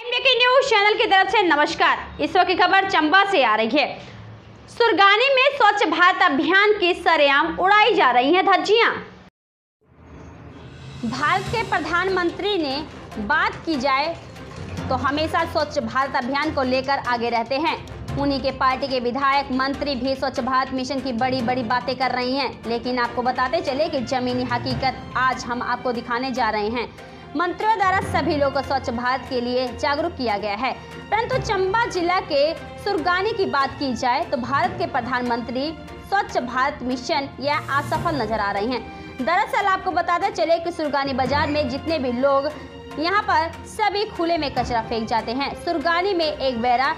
News channel की तरफ़ से नमस्कार। इस वक्त की खबर चंबा से आ रही है। सुरगानी में स्वच्छ भारत अभियान की सरेआम उड़ाई जा रही हैं धज्जियाँ। भारत के प्रधानमंत्री ने बात की जाए तो हमेशा स्वच्छ भारत अभियान को लेकर आगे रहते हैं। उन्हीं के पार्टी के विधायक, मंत्री भी स्वच्छ भारत मिशन की बड़ी बड़ी बातें कर रही हैं। लेकिन आपको बताते चले कि जमीनी हकीकत आज हम आपको दिखाने जा रहे हैं। मंत्रियों द्वारा सभी लोगों को स्वच्छ भारत के लिए जागरूक किया गया है। परंतु चंबा जिला के सुरगानी की बात की जाए तो भारत के प्रधानमंत्री स्वच्छ भारत मिशन यह असफल नज़र आ रही हैं। दरअसल आपको बताते चले कि सुरगानी बाज़ार में जितने भी लोग यहाँ पर सभी खुले में कचरा फेंक जाते हैं। सुरगानी में एक बैरा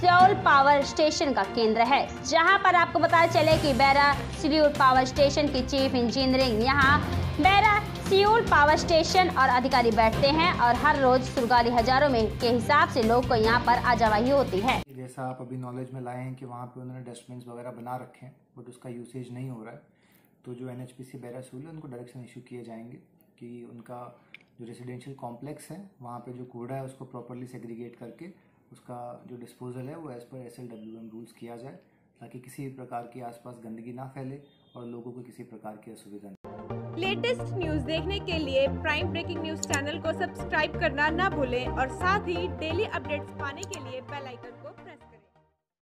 स्योल पावर स्टेशन का केंद्र है, जहाँ पर आपको बताया चले कि बैरा सिल्यूर पावर स्टेशन की चीफ इंजीनियरिंग यहाँ बैरा सियूल पावर स्टेशन और अधिकारी बैठते हैं और हर रोज सुरगाली हज़ारों में के हिसाब से लोग को यहाँ पर आजावाही होती है। जैसा आप अभी नॉलेज में लाए हैं कि वहाँ पे उन्होंने डस्टबिन वगैरह बना रखे हैं बट उसका यूसेज नहीं हो रहा है तो जो N H P C Baira Siul है उनको डायरेक्शन इशू किए जाएँगे कि उनका जो रेजिडेंशियल कॉम्प्लेक्स है, वहाँ पे जो कूड़ा है, उसको प्रॉपरली सेग्रीगेट करके उसका जो डिस्पोजल है, वो as per S L W M rules किया जाए, ताकि किसी भी प्रकार की आसपास गंदगी ना फैले। और लोगों को किसी प्रकार की असुविधा लेटेस्ट न्यूज़ देखने के लिए प्राइम ब्रेकिंग न्यूज़ चैनल को सब्सक्राइब करना ना भूलें और साथ ही डेली अपडेट्स पाने के लिए बेल आइकन